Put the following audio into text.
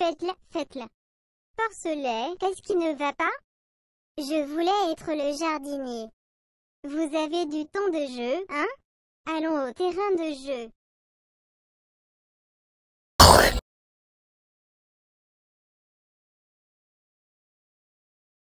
Faites-la, faites-la. Porcelet, qu'est-ce qui ne va pas? Je voulais être le jardinier. Vous avez du temps de jeu, hein? Allons au terrain de jeu.